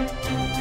Música